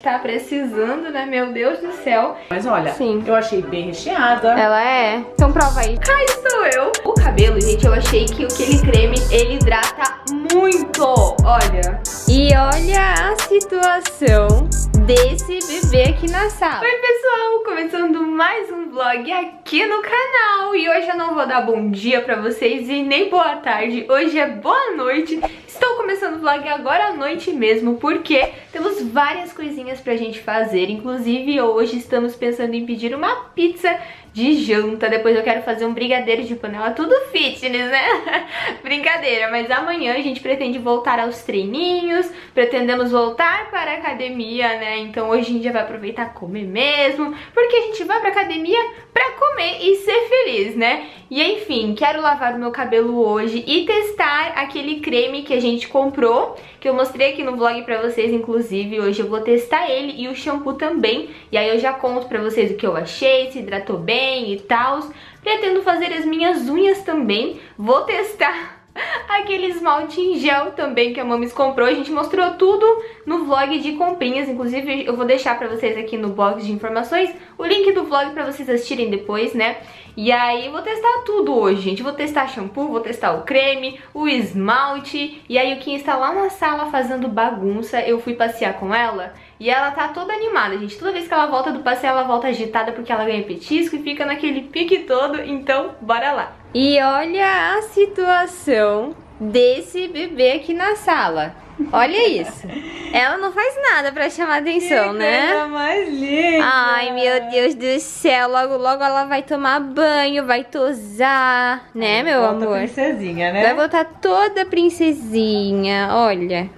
Tá precisando, né? Meu Deus do céu. Mas olha, Sim. eu achei bem recheada. Ela é. Então prova aí. Cá estou eu. O cabelo, gente, eu achei que aquele creme, ele hidrata muito. Olha. E olha a situação desse bebê aqui na sala. Oi, pessoal. Começando mais um vlog aqui no canal. E hoje eu não vou dar bom dia pra vocês e nem boa tarde. Hoje é boa noite. Estou começando o vlog agora à noite mesmo, porque temos várias coisinhas pra gente fazer. Inclusive, hoje estamos pensando em pedir uma pizza de janta. Depois eu quero fazer um brigadeiro de panela, tudo fitness, né? Brincadeira, mas amanhã a gente pretende voltar aos treininhos, pretendemos voltar para a academia, né? Então hoje a gente já vai aproveitar comer mesmo, porque a gente vai pra academia pra comer e ser feliz, né? E enfim, quero lavar o meu cabelo hoje e testar aquele creme que a gente comprou, que eu mostrei aqui no vlog pra vocês, inclusive. Hoje eu vou testar ele e o shampoo também. E aí eu já conto pra vocês o que eu achei, se hidratou bem e tal. Pretendo fazer as minhas unhas também. Vou testar aquele esmalte em gel também que a Mamis comprou. A gente mostrou tudo no vlog de comprinhas. Inclusive, eu vou deixar pra vocês aqui no box de informações o link do vlog pra vocês assistirem depois, né? E aí, vou testar tudo hoje, gente. Vou testar shampoo, vou testar o creme, o esmalte. E aí, o Kim está lá na sala fazendo bagunça. Eu fui passear com ela e ela tá toda animada, gente. Toda vez que ela volta do passeio, ela volta agitada porque ela ganha petisco e fica naquele pique todo. Então, bora lá. E olha a situação desse bebê aqui na sala. Olha isso. Ela não faz nada pra chamar atenção, que né? Coisa mais linda. Ai, meu Deus do céu. Logo, logo ela vai tomar banho, vai tosar, né, meu Volta amor? princesinha, né? Vai botar toda princesinha, olha.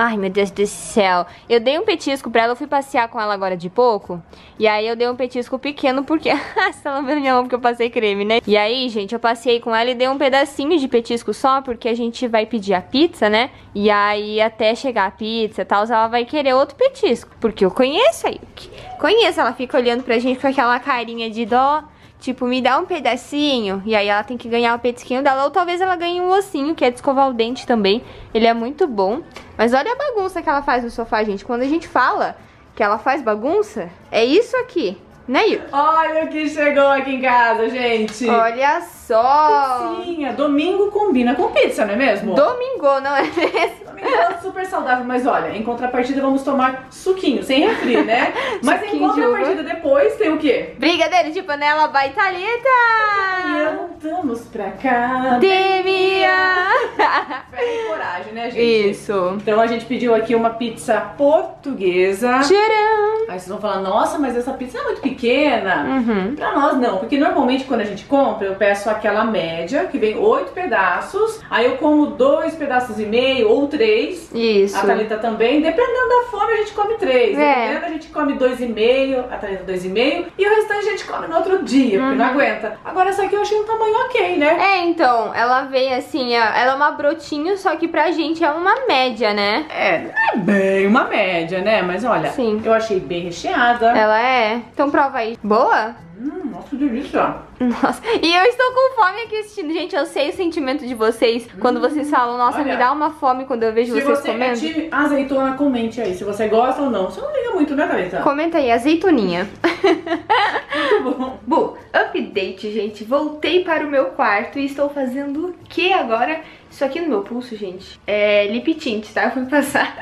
Ai, meu Deus do céu. Eu dei um petisco pra ela, eu fui passear com ela agora de pouco. E aí eu dei um petisco pequeno porque... Você tá lambendo minha mão porque eu passei creme, né? E aí, gente, eu passei com ela e dei um pedacinho de petisco só porque a gente vai pedir a pizza, né? E aí até chegar a pizza e tal, ela vai querer outro petisco. Porque eu conheço a Yuki. Conheço, ela fica olhando pra gente com aquela carinha de dó. Tipo, me dá um pedacinho, e aí ela tem que ganhar o petisquinho dela, ou talvez ela ganhe um ossinho, que é de escovar o dente também. Ele é muito bom. Mas olha a bagunça que ela faz no sofá, gente. Quando a gente fala que ela faz bagunça, é isso aqui, né, Yu? Olha o que chegou aqui em casa, gente. Olha só! Pizzinha. Domingo combina com pizza, não é mesmo? Domingo, não é mesmo? É super saudável, mas olha, em contrapartida vamos tomar suquinho, sem refri, né? Mas em de contrapartida depois tem o quê? Brigadeiro de panela by E Thalita! voltamos pra cá. Demia! Fé e coragem, né, gente? Isso! Então a gente pediu aqui uma pizza portuguesa. Tcharam! Aí vocês vão falar, nossa, mas essa pizza é muito pequena. Uhum. Pra nós não, porque normalmente quando a gente compra, eu peço aquela média, que vem oito pedaços. Aí eu como dois pedaços e meio ou três. Isso. A Thalita também, dependendo da fome, a gente come três. É. Dependendo, a gente come dois e meio, a Thalita dois e meio. E o restante a gente come no outro dia, porque não Uhum. aguenta. Agora essa aqui eu achei um tamanho ok, né? É, então, ela vem assim, ela é uma brotinho, só que pra gente é uma média, né? É, não é bem uma média, né? Mas olha, Sim. eu achei bem recheada. Ela é. Então prova aí. Boa? Hum, nossa, que delícia. Nossa. E eu estou com fome aqui assistindo. Gente, eu sei o sentimento de vocês quando vocês falam, nossa, olha. me dá uma fome quando eu vejo Se vocês você é comendo. time azeitona, comente aí se você gosta ou não. Você não liga muito, né, Thalita? Comenta aí, azeitoninha. Muito bom. Bom, update, gente. Voltei para o meu quarto e estou fazendo o que agora? Isso aqui no meu pulso, gente, é lip tint, tá? Eu fui passar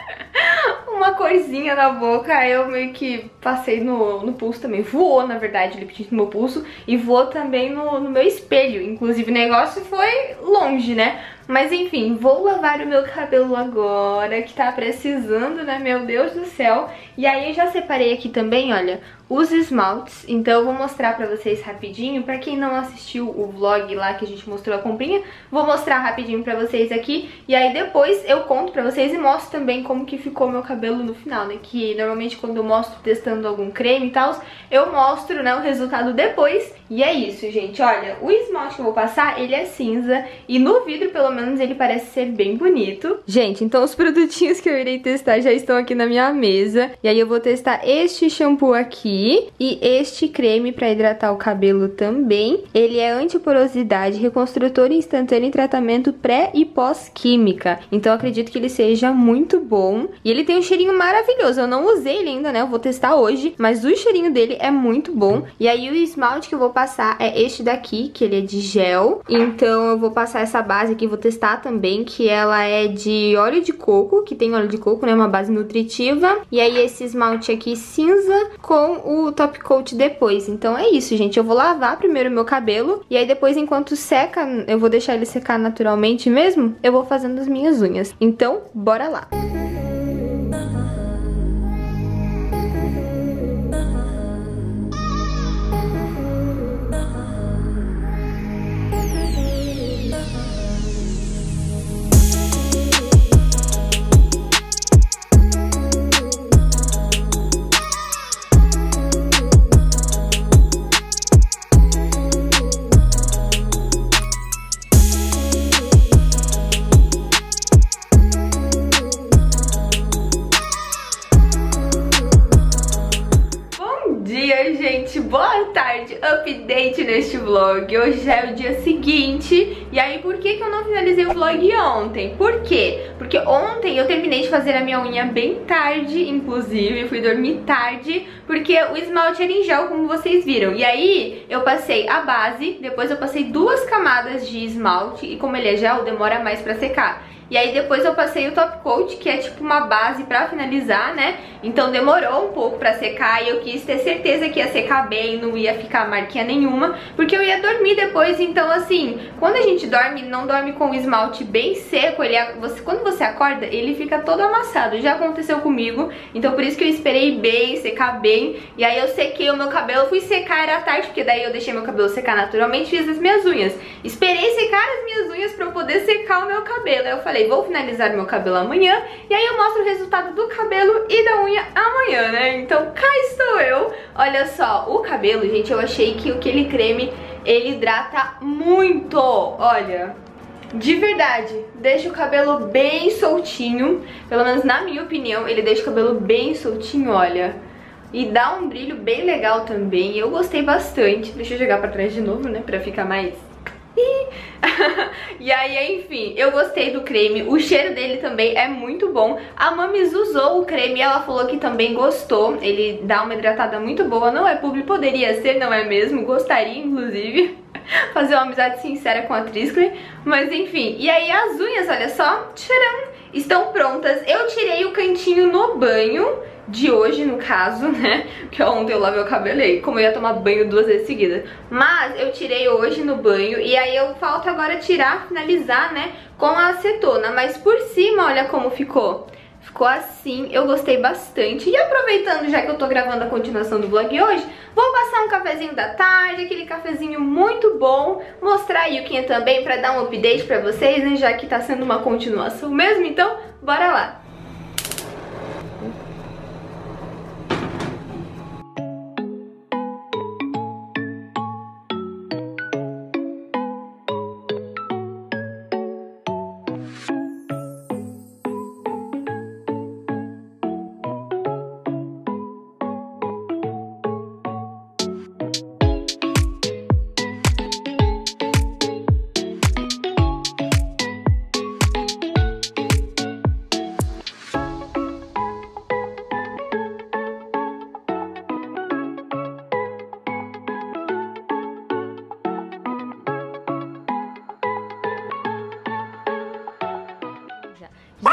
uma corzinha na boca, aí eu meio que passei no, no pulso também. Voou, na verdade, o lip tint no meu pulso e voou também no, no meu espelho. Inclusive, o negócio foi longe, né? Mas enfim, vou lavar o meu cabelo agora, que tá precisando, né? Meu Deus do céu. E aí eu já separei aqui também, olha, os esmaltes. Então eu vou mostrar pra vocês rapidinho. Pra quem não assistiu o vlog lá que a gente mostrou a comprinha, vou mostrar rapidinho pra vocês aqui. E aí depois eu conto pra vocês e mostro também como que ficou meu cabelo no final, né? Que normalmente quando eu mostro testando algum creme e tal, eu mostro, né, o resultado depois. E é isso, gente. Olha, o esmalte que eu vou passar, ele é cinza. E no vidro, pelo menos, ele parece ser bem bonito. Gente, então os produtinhos que eu irei testar já estão aqui na minha mesa. E aí eu vou testar este shampoo aqui e este creme pra hidratar o cabelo também. Ele é antiporosidade, reconstrutor instantâneo e tratamento pré e pós-química. Então acredito que ele seja muito bom. E ele tem um cheirinho maravilhoso. Eu não usei ele ainda, né? Eu vou testar hoje. Mas o cheirinho dele é muito bom. E aí o esmalte que eu vou passar é este daqui, que ele é de gel. Então eu vou passar essa base aqui, vou testar também, que ela é de óleo de coco, que tem óleo de coco, né? Uma base nutritiva. E aí esse esmalte aqui cinza com o top coat depois. Então é isso, gente. Eu vou lavar primeiro o meu cabelo. E aí depois, enquanto seca, eu vou deixar ele secar naturalmente mesmo, eu vou fazendo as minhas unhas. Então, bora lá! Update neste vlog. Hoje já é o dia seguinte. E aí, por que, que eu não finalizei o vlog ontem? Por quê? Porque ontem eu terminei de fazer a minha unha bem tarde, inclusive. Fui dormir tarde, porque o esmalte era em gel, como vocês viram. E aí, eu passei a base, depois eu passei duas camadas de esmalte. E como ele é gel, demora mais pra secar. E aí depois eu passei o top coat, que é tipo uma base pra finalizar, né? Então demorou um pouco pra secar e eu quis ter certeza que ia secar bem, não ia ficar marquinha nenhuma, porque eu ia dormir depois, então assim, quando a gente dorme, não dorme com o esmalte bem seco, ele, você, quando você acorda, ele fica todo amassado, já aconteceu comigo, então por isso que eu esperei bem, secar bem, e aí eu sequei o meu cabelo, fui secar, era tarde, porque daí eu deixei meu cabelo secar naturalmente, fiz as minhas unhas, esperei secar as minhas unhas pra eu poder secar o meu cabelo, aí eu falei, falei, vou finalizar meu cabelo amanhã e aí eu mostro o resultado do cabelo e da unha amanhã, né? Então cá estou eu. Olha só, o cabelo, gente, eu achei que aquele creme, ele hidrata muito, olha... De verdade, deixa o cabelo bem soltinho, pelo menos na minha opinião, ele deixa o cabelo bem soltinho, olha. E dá um brilho bem legal também, eu gostei bastante. Deixa eu jogar pra trás de novo, né, pra ficar mais e aí, enfim, eu gostei do creme, o cheiro dele também é muito bom. A Mamis usou o creme e ela falou que também gostou, ele dá uma hidratada muito boa, não é publi, poderia ser, não é mesmo? Gostaria, inclusive, fazer uma amizade sincera com a Triskley, mas enfim. E aí as unhas, olha só, tcharam, estão prontas. Eu tirei o cantinho no banho, de hoje, no caso, né? Que ontem eu lavei o cabelo aí, como eu ia tomar banho duas vezes seguidas. Mas eu tirei hoje no banho e aí eu falta agora tirar, finalizar, né? Com a acetona. Mas por cima, olha como ficou. Ficou assim, eu gostei bastante. E aproveitando, já que eu tô gravando a continuação do vlog hoje, vou passar um cafezinho da tarde, aquele cafezinho muito bom, mostrar a Yukinha também pra dar um update pra vocês, né? Já que tá sendo uma continuação mesmo, então bora lá!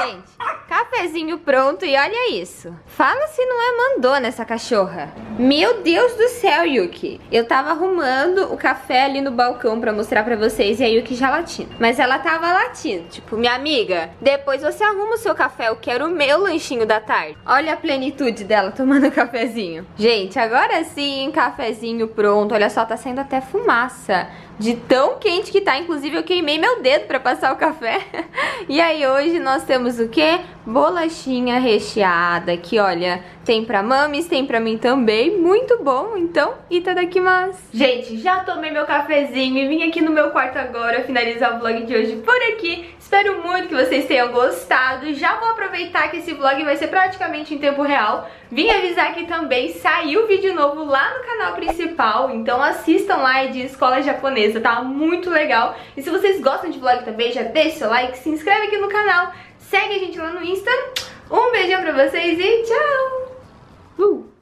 Gente, cafezinho pronto e olha isso. Fala se não é mandona essa cachorra. Meu Deus do céu, Yuki. Eu tava arrumando o café ali no balcão pra mostrar pra vocês e a Yuki já latindo. Mas ela tava latindo, tipo, minha amiga, depois você arruma o seu café, eu quero o meu lanchinho da tarde. Olha a plenitude dela tomando cafezinho. Gente, agora sim, cafezinho pronto. Olha só, tá saindo até fumaça de tão quente que tá. Inclusive, eu queimei meu dedo pra passar o café. e aí, hoje nós temos o quê? Bolachinha recheada, que olha, Tem pra mames, tem pra mim também, muito bom, então, itadakimasu. Gente, já tomei meu cafezinho e vim aqui no meu quarto agora finalizar o vlog de hoje por aqui. Espero muito que vocês tenham gostado, já vou aproveitar que esse vlog vai ser praticamente em tempo real. Vim avisar que também saiu vídeo novo lá no canal principal, então assistam lá, é de escola japonesa, tá muito legal. E se vocês gostam de vlog também, já deixa seu like, se inscreve aqui no canal, segue a gente lá no Insta. Um beijão pra vocês e tchau! Woo!